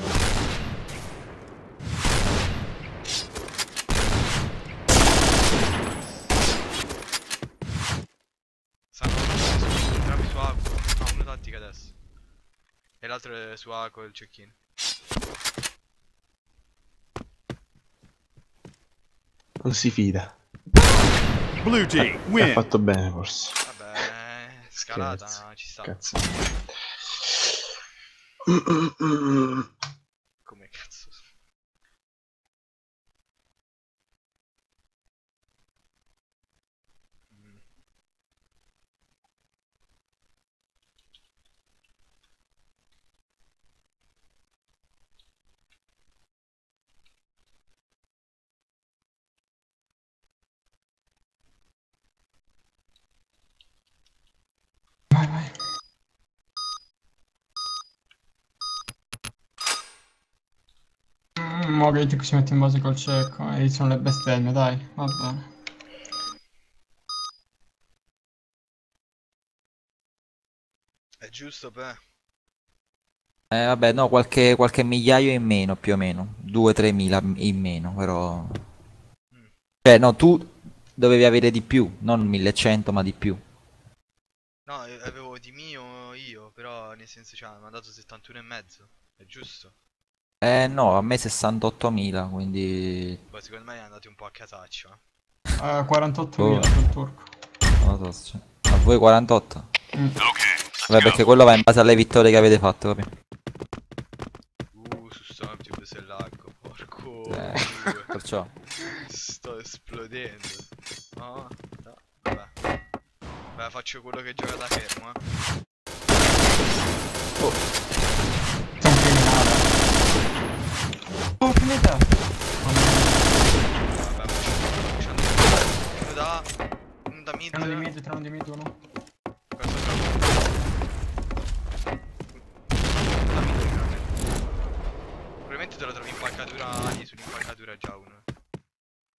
Speaker 1: Stanno entrambi su A, no, uno tattica adesso. E l'altro è su A col check-in.
Speaker 3: Non si fida.
Speaker 4: Blue team
Speaker 3: Ha
Speaker 4: win.
Speaker 3: fatto bene forse.
Speaker 1: Scalata
Speaker 3: Scherzo.
Speaker 1: ci sta.
Speaker 3: Cazzo.
Speaker 2: Vai, vai. Mm, Mo che si mette in base col cieco e iniziano le bestemmie, dai, va bene.
Speaker 1: È giusto, beh.
Speaker 7: Eh vabbè, no, qualche, qualche migliaio in meno più o meno. 2-3 mila in meno, però... Cioè, no, tu dovevi avere di più, non 1100 ma di più.
Speaker 1: No, eh, avevo di mio io, però nel senso cioè, mi ha dato 71 e mezzo. È giusto?
Speaker 7: Eh no, a me 68.000, quindi...
Speaker 1: Poi secondo me è andati un po' a casaccio. eh.
Speaker 2: Eh, 48.000
Speaker 7: Oh.
Speaker 2: sul turco.
Speaker 7: Non lo so, cioè. A voi 48?
Speaker 2: Mm.
Speaker 7: Vabbè, perché quello va in base alle vittorie che avete fatto, capi?
Speaker 1: Uh, su StarTube se laggo, porco
Speaker 7: Eh. Perciò...
Speaker 1: Sto esplodendo. No, no, vabbè. Beh, faccio quello che gioca da fermo, eh.
Speaker 2: Sei un criminale. Oh, finita!
Speaker 1: Uno da... Uno da mid.
Speaker 2: Treno di mid, treno di mid, uno.
Speaker 1: Probabilmente te lo trovi in impalcatura lì, sull'impalcatura già uno.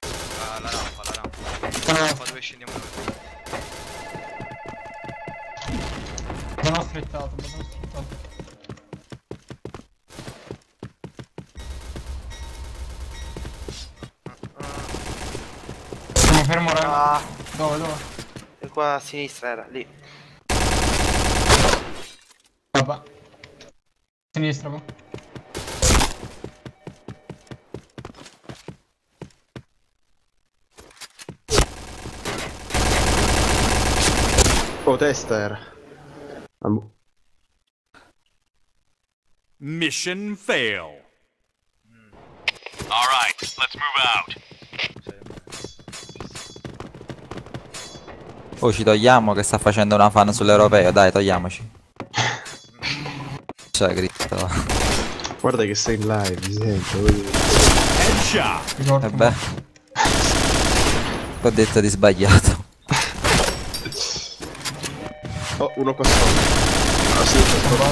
Speaker 1: Ah, la rampa, la rampa. La rampa dove scendiamo noi.
Speaker 2: Non ho sfrettato, non ho fermo, raga.
Speaker 5: Ah,
Speaker 2: Dove, dove?
Speaker 5: e qua a sinistra era, lì.
Speaker 2: Vabbè. Sinistra, qua.
Speaker 3: Oh, testa era.
Speaker 4: Mission fail. All right, let's move out.
Speaker 7: Oh, ci togliamo che sta facendo una fan sull'europeo, dai, togliamoci. Cioè, Cristo.
Speaker 3: Guarda che sei in live, mi sento.
Speaker 4: Headshot.
Speaker 7: E beh. Ho detto di sbagliato.
Speaker 3: Oh, uno qua sopra. Ah, sì, c'è sopra.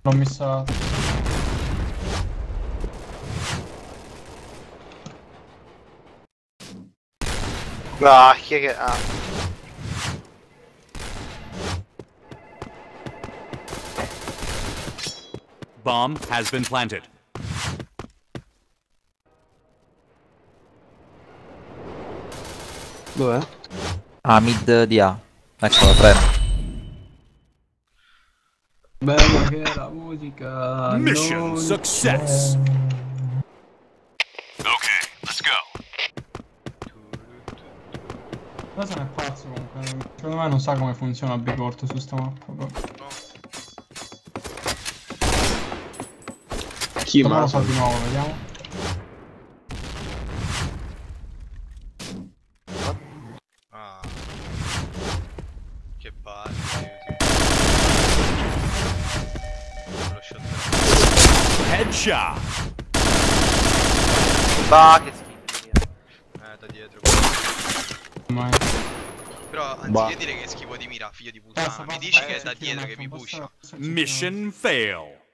Speaker 2: L'ho missato.
Speaker 5: Ah, chi è che... Ah,
Speaker 4: Bomb has been planted.
Speaker 3: Dov'è?
Speaker 7: Ah, mid di A. Eccolo, prego.
Speaker 2: Bella che è la musica.
Speaker 4: Mission
Speaker 2: non
Speaker 4: success.
Speaker 2: Secondo me non sa come funziona B corto su sta mappa. però.
Speaker 1: No,
Speaker 3: Chi ma?
Speaker 2: lo fa di nuovo, vediamo.
Speaker 1: ah. Che palle. Lo shot.
Speaker 4: Headshot.
Speaker 5: bah, che schifo.
Speaker 1: Eh, da dietro.
Speaker 2: Mai.
Speaker 1: Però anziché
Speaker 3: Bah.
Speaker 1: dire che è schifo di mira, figlio di puttana, mi
Speaker 2: passa,
Speaker 1: dici
Speaker 2: passa,
Speaker 1: che è da dietro che mi pusha.
Speaker 4: Mission fail.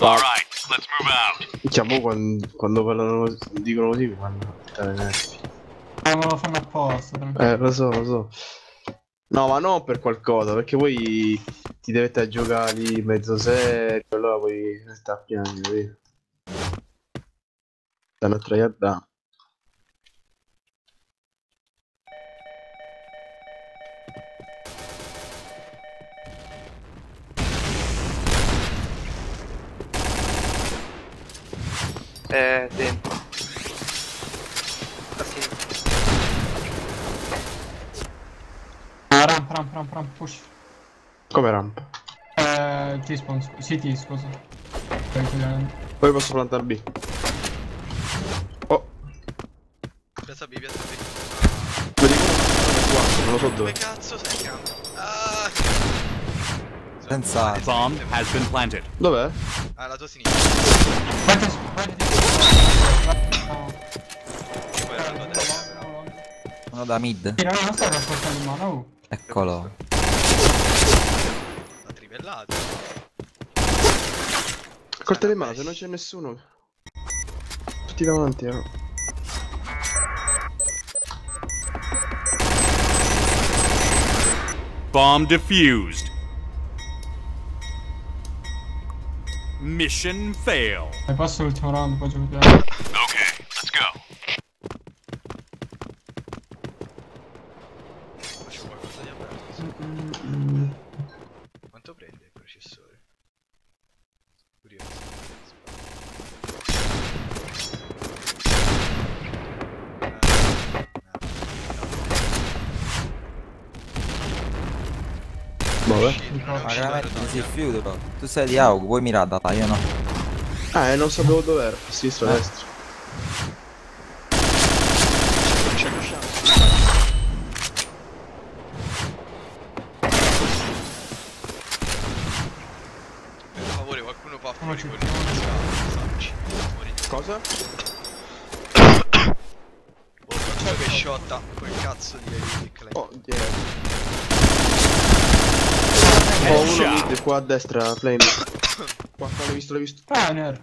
Speaker 3: Ma
Speaker 4: Alright, let's move out.
Speaker 3: Minchia, mo quando, quando parlano dicono così mi fanno nervi.
Speaker 2: Ah, ma lo fanno apposta, tranquillo.
Speaker 3: Eh, lo so, lo so. No, ma non per qualcosa, perché poi ti deve a giocare lì mezzo serio, allora poi sta a piangere, capito? Stanno a traiardare.
Speaker 5: Eh, dentro. A sinistra.
Speaker 2: Ah, ramp, ramp, ramp, ramp, push.
Speaker 3: Come ramp.
Speaker 2: Eh, T-spawn, sì, T, scusa.
Speaker 3: Poi posso plantare B. Oh,
Speaker 1: Piazza B, piazza B.
Speaker 3: vedi qua, non lo so
Speaker 1: Dove
Speaker 3: dove.
Speaker 1: cazzo sei in campo? Ah!
Speaker 7: Senza-
Speaker 4: Bomb has been planted.
Speaker 3: Dov'è?
Speaker 1: Ah, la tua sinistra.
Speaker 2: Guarda, guarda,
Speaker 7: Uno da mid.
Speaker 2: Sì, no, non sta raccontando in mano. oh.
Speaker 7: Eccolo.
Speaker 1: L'ha trivellato.
Speaker 3: In mano, se non c'è nessuno. Tutti davanti, eh.
Speaker 4: Bomb defused. Mission fail.
Speaker 7: Ma veramente si rifiuto. Tu sei di Aug, vuoi mirata? Io no.
Speaker 3: Ah, eh, non sapevo dov'era. A sinistra, a destra.
Speaker 1: Non c'è coscienza. Per favore qualcuno fa fuori scatto, fuori di
Speaker 3: Cosa?
Speaker 1: Oh, faccio che shotta quel cazzo di di Clay.
Speaker 3: Oh, dietro. Oh, uno mid qua a destra, flame. Qua, qua l'hai visto, l'hai visto.
Speaker 2: Runner.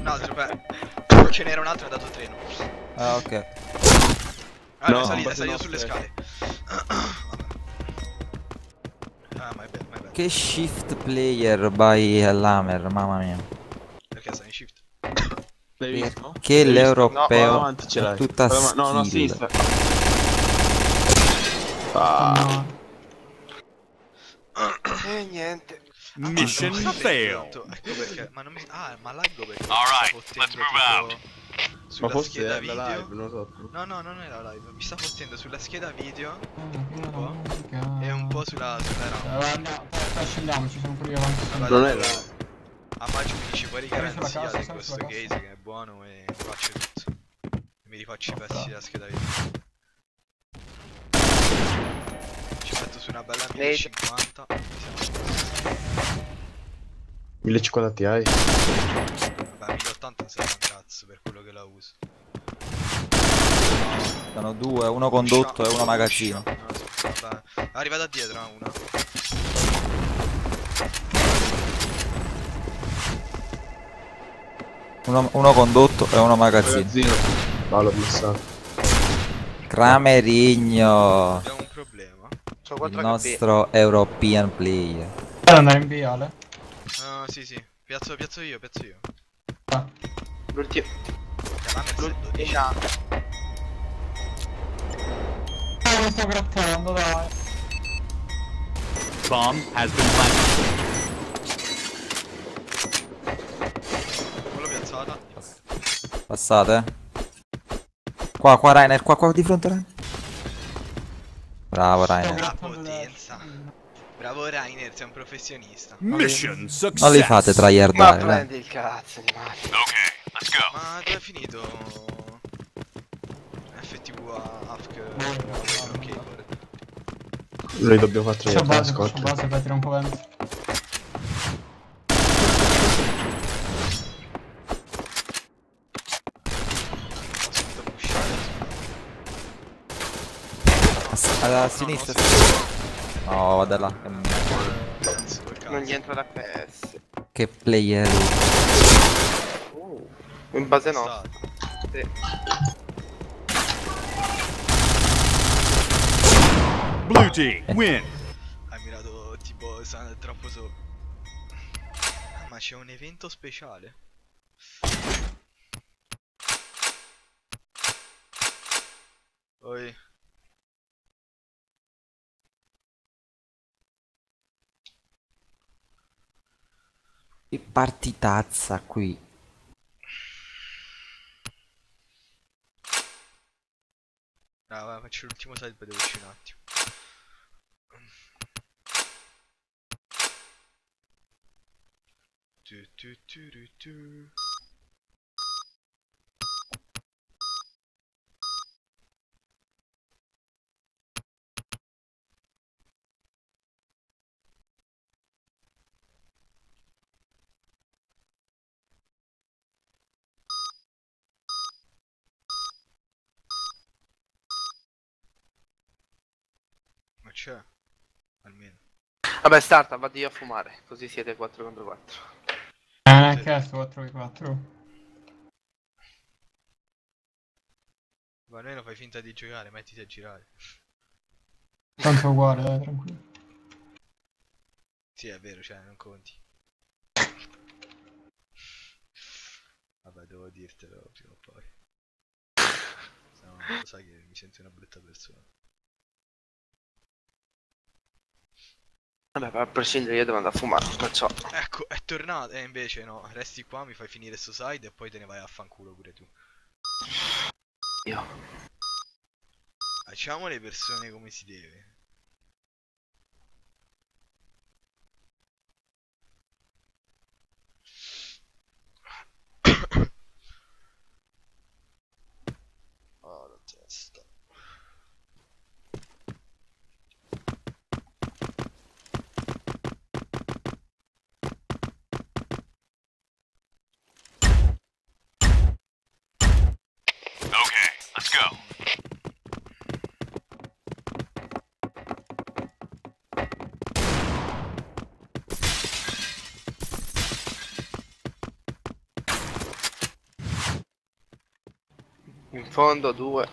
Speaker 1: Un altro, beh. Ce n'era un altro che ha dato treno.
Speaker 7: Ah, ok.
Speaker 1: Ah,
Speaker 3: No,
Speaker 1: è salito, è sulle scale. ah, ma è bello, ma è bello.
Speaker 7: Che shift player by Hammer, mamma mia.
Speaker 1: Perché stai in shift?
Speaker 3: L'hai visto?
Speaker 7: Che
Speaker 3: L'hai visto?
Speaker 7: l'europeo
Speaker 3: No, avanti ce l'hai.
Speaker 7: è tutta
Speaker 3: Guarda, ma- No, no, a sinistra.
Speaker 2: No.
Speaker 5: E niente.
Speaker 4: Mission
Speaker 1: Ah, no,
Speaker 4: fail.
Speaker 1: Ecco perché, ma non mi... Ah, ma laggo perché
Speaker 4: Alright,
Speaker 1: mi sta
Speaker 4: let's move
Speaker 3: ma
Speaker 1: Sulla
Speaker 3: forse
Speaker 1: scheda
Speaker 3: è
Speaker 1: video
Speaker 3: la live, non so.
Speaker 1: No, no, non è la live Mi sta fottendo sulla scheda video
Speaker 2: Un
Speaker 1: po'. E un po' sulla, sulla RAM
Speaker 2: Andiamo, scendiamoci, sono pure avanti.
Speaker 1: Vabbè,
Speaker 3: Non è
Speaker 1: allora,
Speaker 3: la...
Speaker 1: A maggio mi
Speaker 2: Sali sulla
Speaker 1: garanzia di questo case che è buono e faccio tutto Mi rifaccio i pezzi della scheda video Ci metto su una bella 1050 Siamo
Speaker 3: 1050 Ti.
Speaker 1: Vabbè, 1080 serve un cazzo per quello che la uso.
Speaker 7: Sono due, uno condotto e uno magazzino.
Speaker 1: Vabbè. Arriva da dietro eh, una.
Speaker 7: Uno, uno condotto e uno magazzino.
Speaker 3: Magazzino. No, l'ho passato.
Speaker 7: Cramerigno.
Speaker 5: C'ho
Speaker 7: Il
Speaker 5: 4 HP.
Speaker 7: nostro European player.
Speaker 2: Per andare in viale.
Speaker 1: Ah, sì, sì. Piazzo, piazzo io, piazzo io.
Speaker 2: Ah.
Speaker 5: L'ultimo.
Speaker 1: Mercedes 12.
Speaker 5: Esatto.
Speaker 2: Ah, mi sto grattando, dai.
Speaker 4: Bomb has been planted.
Speaker 1: Quello piazzata.
Speaker 7: Passate. Qua, qua Rainer, qua, qua di fronte Rainer. Bravo Rainer.
Speaker 1: potenza. Bravo Rainer, sei un professionista.
Speaker 4: Mission success.
Speaker 7: Non li fate
Speaker 5: Ma
Speaker 7: tryhardare, dai.
Speaker 5: prendi il cazzo, animale.
Speaker 4: Okay, let's go.
Speaker 1: Ma dove è finito? FTV a AFK.
Speaker 3: Noi dobbiamo fare tre
Speaker 2: base, c'ho
Speaker 3: scotte.
Speaker 2: base, dai, tira un po' vento.
Speaker 7: A
Speaker 1: No,
Speaker 7: sinistra.
Speaker 1: no,
Speaker 7: No, vada là.
Speaker 5: Non gli entra l'FS.
Speaker 7: Che player.
Speaker 5: Uh, in base no. Sì.
Speaker 4: Blue team win.
Speaker 1: Hai mirato tipo sa- troppo sopra. Ma c'è un evento speciale. Oi.
Speaker 7: Che partitazza qui.
Speaker 1: Ah, vai, faccio l'ultimo side devo uscire un attimo. Tu, tu, tu, c'è? Almeno.
Speaker 5: Vabbè, starta, vado io a fumare. Così siete 4 contro 4.
Speaker 2: Eh, neanche è sto 4v4.
Speaker 1: Ma almeno fai finta di giocare, mettiti a girare.
Speaker 2: Tanto uguale, dai, tranquillo.
Speaker 1: Sì, è vero, cioè, non conti. Vabbè, devo dirtelo prima o poi. Se no, lo sai che mi sento una brutta persona.
Speaker 5: Vabbè, a prescindere io devo andare a fumare, perciò.
Speaker 1: Ecco, è tornato. E invece no, resti qua, mi fai finire sto side e poi te ne vai a fanculo pure tu.
Speaker 5: Io.
Speaker 1: Facciamo le persone come si deve.
Speaker 5: Fondo due.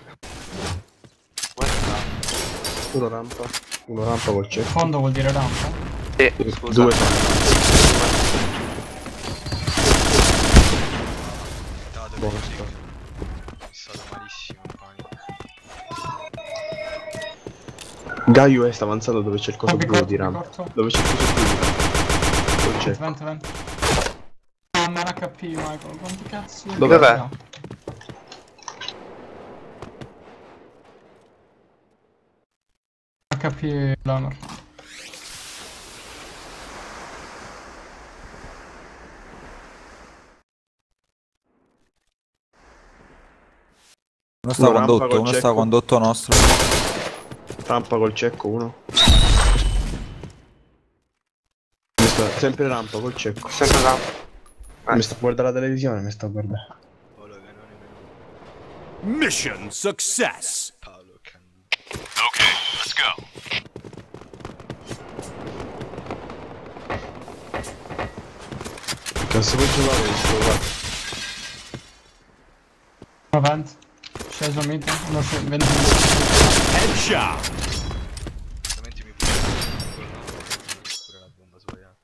Speaker 3: Uno rampa. Uno rampa col check.
Speaker 2: Fondo vuol dire rampa.
Speaker 5: Sì, scusa.
Speaker 3: Due Buono
Speaker 1: stato malissimo.
Speaker 3: Gaio è sta avanzato dove c'è il coso blu di rampa. Dove c'è il coso blu di rampa. Col.
Speaker 2: Vento, vento. Ah, ma l'HP, Michael, quanti cazzo?
Speaker 3: Dov'è?
Speaker 5: Dov'è?
Speaker 2: HP Leonor.
Speaker 7: Uno sta
Speaker 3: rampa
Speaker 7: condotto,
Speaker 3: col
Speaker 7: uno sta
Speaker 3: cecco.
Speaker 7: condotto nostro.
Speaker 3: Rampa col cecco uno. Mi sta- sempre rampa col cecco.
Speaker 5: Sempre là.
Speaker 3: Mi sta a guardare la televisione, mi sta a guardare.
Speaker 4: Mission success.
Speaker 1: Paolo Canone.
Speaker 4: Okay, let's go.
Speaker 3: Cazzo puoi giocare questo, guarda.
Speaker 2: Uno vento. Sceso mid, uno sc- 20
Speaker 4: Headshot.
Speaker 1: Onestamente mi pure pure la bomba sbagliata.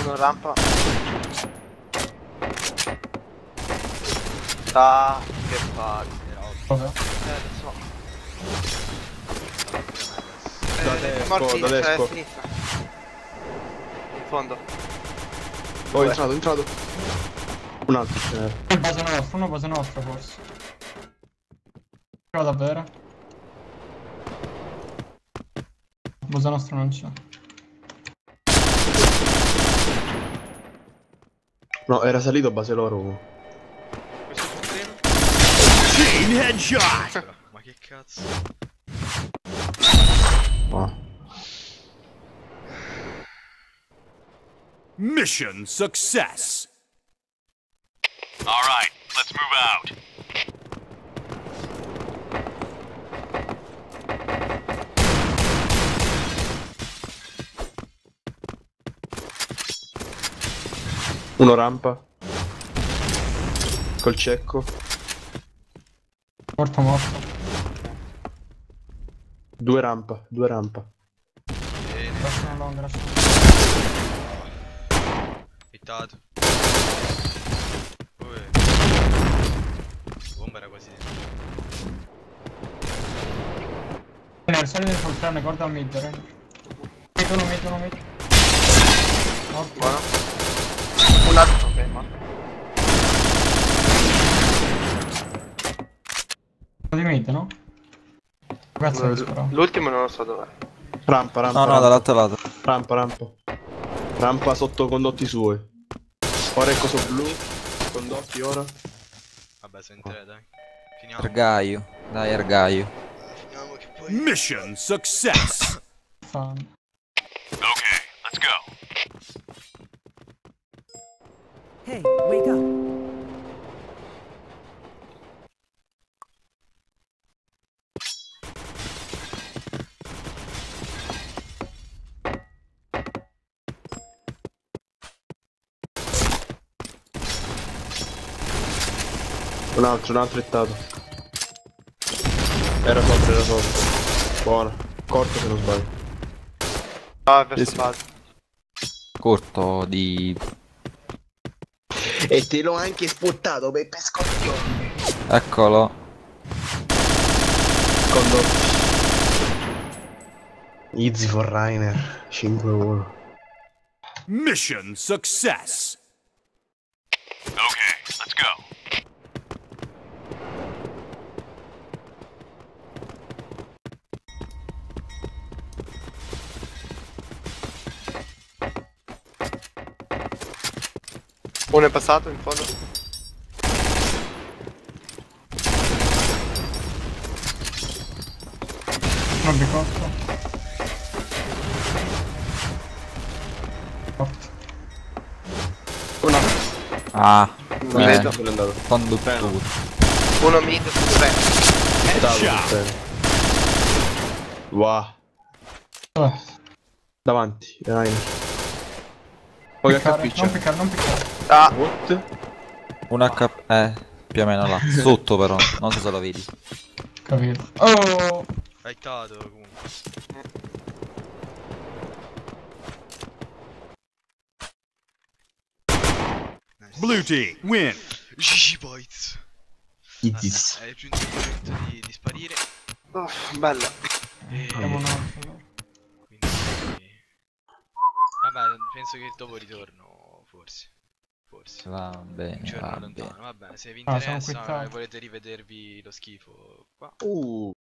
Speaker 5: Uno rampa. Ah, che palle.
Speaker 2: Dove?
Speaker 5: Eh, lo so.
Speaker 3: Da
Speaker 5: Eh,
Speaker 3: desco,
Speaker 5: morti, cioè,
Speaker 3: desco.
Speaker 5: a sinistra. In fondo.
Speaker 3: Oh, è entrato, è entrato. Un altro n'era.
Speaker 2: Uno base nostro, uno base nostro forse. Però davvero? Base nostro non c'è.
Speaker 3: No, era salito base loro.
Speaker 4: Chain headshot.
Speaker 1: Ma che cazzo?
Speaker 3: No.
Speaker 4: Mission success. All right, let's move out.
Speaker 3: Uno rampa. Col cecco.
Speaker 2: Morto morto.
Speaker 3: Due rampa, due rampa.
Speaker 1: Bene,
Speaker 2: long, lasciano
Speaker 1: hittato. Bomba era quasi dentro.
Speaker 2: Nel solito del coltrane, guarda al mid, Ren. Mid, uno mid, uno mid. Morto.
Speaker 5: Buono. Un altro. Ok, morto.
Speaker 2: Mid, no? Hai sparato?
Speaker 5: L'ultimo non lo so dov'è.
Speaker 3: Rampa, rampa.
Speaker 7: No, no,
Speaker 3: rampa.
Speaker 7: dall'altro lato.
Speaker 3: Rampa, rampa. Rampa sotto condotti suoi. Ora è coso blu. Condotti ora.
Speaker 1: Vabbè, tre, dai. Finiamo.
Speaker 7: Argaio. Dai, Argaio.
Speaker 1: Finiamo che poi...
Speaker 4: Mission success.
Speaker 2: Fan.
Speaker 4: Okay, let's go.
Speaker 6: Hey, wake up.
Speaker 3: Un altro, un altro hittato. Era sotto, era sotto. Buona. Corto se non sbaglio.
Speaker 5: Ah, verso base.
Speaker 7: Corto di...
Speaker 3: E te l'ho anche sputtato per pescoglioni.
Speaker 7: Eccolo.
Speaker 3: Condotti. Easy for Rainer. 5-1.
Speaker 4: Mission success. Okay, let's go.
Speaker 5: Uno è passato in fondo.
Speaker 2: Non cotto. Morto.
Speaker 5: Uno.
Speaker 7: Ah,
Speaker 3: Non
Speaker 7: Eh.
Speaker 3: vedo.
Speaker 7: conduttura.
Speaker 5: Uno mid, tre.
Speaker 3: Hittato,
Speaker 4: Headshot.
Speaker 3: Wow.
Speaker 2: Dov'è?
Speaker 3: Davanti, Rainer. Poi HP
Speaker 2: Non piccare, non piccare.
Speaker 5: Ah,
Speaker 3: What?
Speaker 7: Un H... Eh, più o meno là. Sotto però. Non so se lo vedi.
Speaker 2: Capito. Oh!
Speaker 1: Hai hittato comunque. Nice.
Speaker 4: Blue team win.
Speaker 1: GG Boys.
Speaker 3: Easy.
Speaker 1: È giunto il momento di, di sparire.
Speaker 5: oh, bella.
Speaker 1: E
Speaker 2: Siamo un altro.
Speaker 1: quindi... Vabbè, penso che dopo ritorno, forse. Forse.
Speaker 7: Va
Speaker 1: Un
Speaker 7: bene,
Speaker 1: giorno
Speaker 7: va
Speaker 1: lontano,
Speaker 7: bene.
Speaker 1: va bene. Se vi
Speaker 2: Ah,
Speaker 1: interessa e volete rivedervi lo schifo qua,
Speaker 3: Uh.